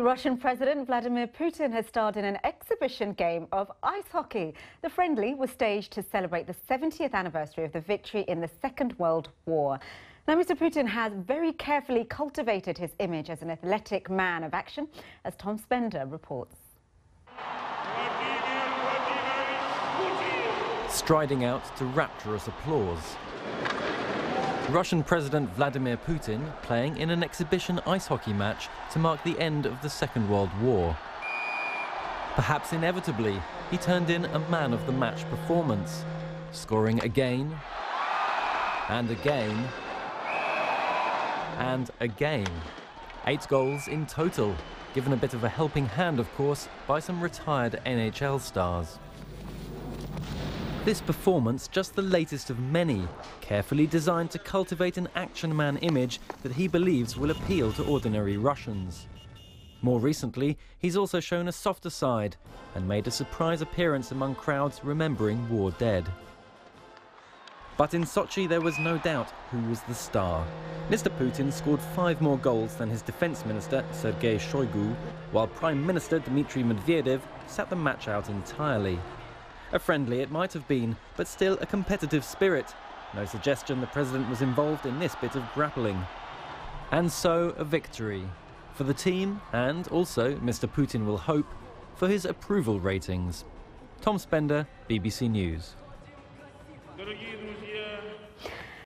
The Russian President Vladimir Putin has starred in an exhibition game of ice hockey. The friendly was staged to celebrate the 70th anniversary of the victory in the Second World War. Now, Mr. Putin has very carefully cultivated his image as an athletic man of action, as Tom Spender reports. Striding out to rapturous applause. Russian President Vladimir Putin playing in an exhibition ice hockey match to mark the end of the Second World War. Perhaps inevitably, he turned in a man of the match performance, scoring again and again and again. Eight goals in total, given a bit of a helping hand, of course, by some retired NHL stars. This performance just the latest of many, carefully designed to cultivate an action man image that he believes will appeal to ordinary Russians. More recently, he's also shown a softer side and made a surprise appearance among crowds remembering war dead. But in Sochi, there was no doubt who was the star. Mr. Putin scored five more goals than his defense minister, Sergei Shoigu, while Prime Minister Dmitry Medvedev sat the match out entirely. A friendly it might have been, but still a competitive spirit. No suggestion the president was involved in this bit of grappling. And so a victory for the team and also, Mr. Putin will hope, for his approval ratings. Tom Spender, BBC News.